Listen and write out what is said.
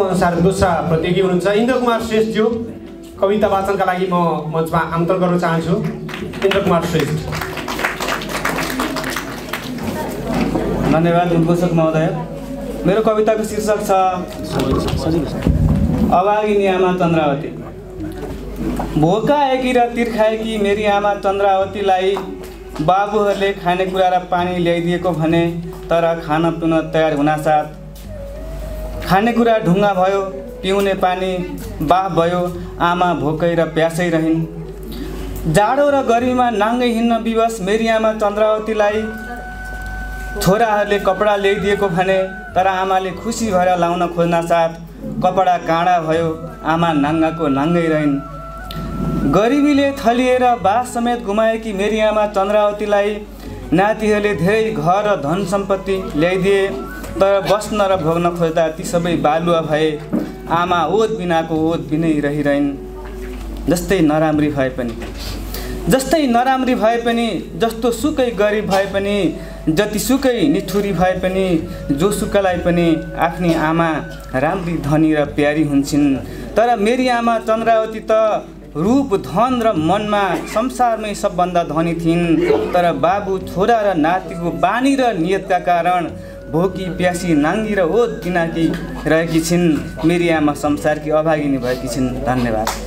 अनुसार दोस्रा प्रतियोगी हुनुहुन्छ इन्द्र कुमार श्रेष्ठज्यू। कविता वाचनका लागि म मञ्चमा आमन्त्रण गर्न चाहन्छु। इन्द्र कुमार श्रेष्ठ। धन्यवाद उद्घोषक महोदय। मेरो कविताको शीर्षक छ अभागिनी आमा चन्द्रावती। भोकाएकी र तिर्खाएकी मेरी आमा चन्द्रावतीलाई बाबुहरूले खानेकुरा र पानी ल्याइदिएको भने तर खान पिउन तयार हुनासाथ खानेकुरा ढुङ्गा भयो पिउने पानी बाफ भयो आमा भोकै र प्यासै रहिन्। जाडो र गर्मीमा नाङ्गै हिँड्न विवश मेरी आमा चन्द्रावतीलाई छोराहरूले कपडा ल्याइदिएको भने तर आमाले खुसी भएर लाउन खोज्न साथ कपडा काँडा भयो आमा नाङ्गाको नाङ्गै रहन्। गरिबीले थलिएर बास समेत गुमाएकी मेरी आमा चन्द्रावतीलाई नातिहरूले धेरै घर र धन सम्पत्ति ल्याइदिए तर बस्न र भोग्न खोज्दा ती सबै बालुवा भए। आमा ओत बिनाको ओत बिनै रहिरहन्। जस्तै नराम्री भए पनि। जस्तै नराम्री भए पनि जस्तो सुकै गरिब भए पनि जतिसुकै निठुरी भए पनि जोसुकैलाई पनि आफ्नी आमा राम्री धनी र प्यारी हुन्छन्। तर मेरी आमा चन्द्रावती त रूप धन र मनमा संसारमै सबभन्दा धनी थिइन्। तर बाबु छोरा र नातिको बानी र नियतका कारण भोकी प्यासी नाङ्गी र ओत बिनाकी रहेकी छिन्। मेरी आमा संसारकी अभागिनी भएकी छिन्। धन्यवाद।